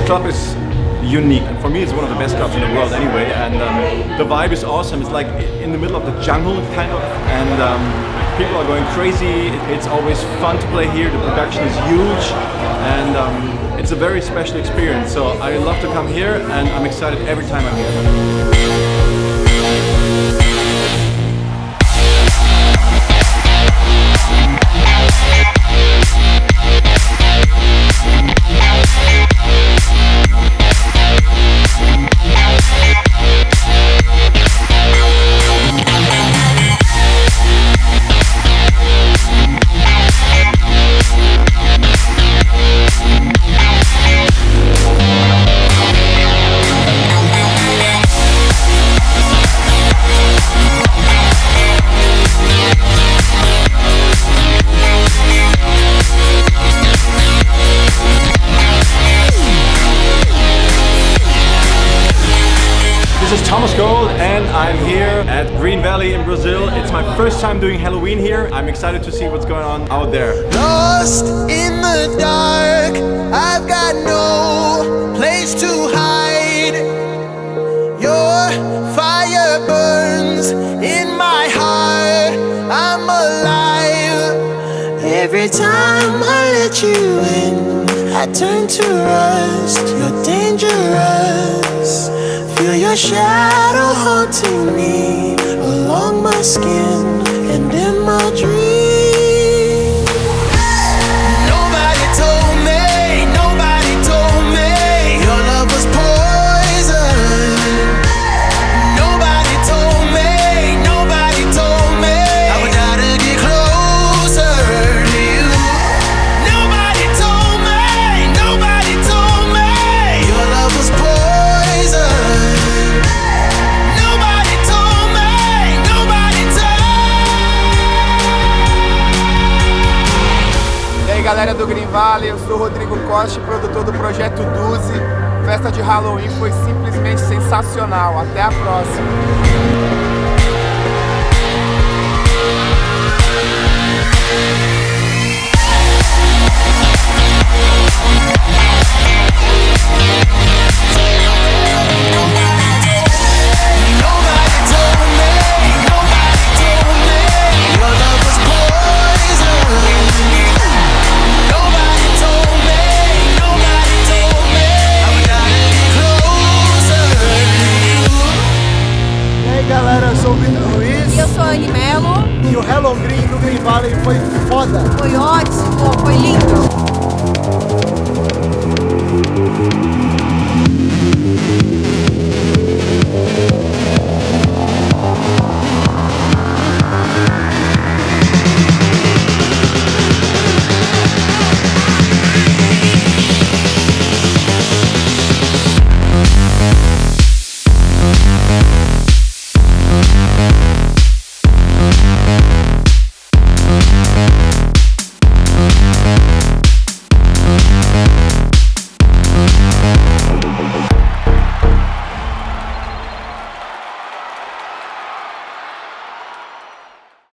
club is unique. And for me, it's one of the best clubs in the world anyway. And um, the vibe is awesome. It's like in the middle of the jungle, kind of. And um, people are going crazy. It's always fun to play here. The production is huge. And um, it's a very special experience. So I love to come here and I'm excited every time I'm here. This is Thomas Gold and I'm here at Green Valley in Brazil. It's my first time doing Halloween here. I'm excited to see what's going on out there. Lost in the dark, I've got no place to hide. Every time I let you in, I turn to rust. You're dangerous. Feel your shadow haunting me along my skin and in my dreams. Valley, eu sou Rodrigo Costa, produtor do projeto Duzi. Festa de Halloween foi simplesmente sensacional. Até a próxima. Dani Mello. E o Hello Green do Green Valley foi foda. Foi ótimo, foi lindo.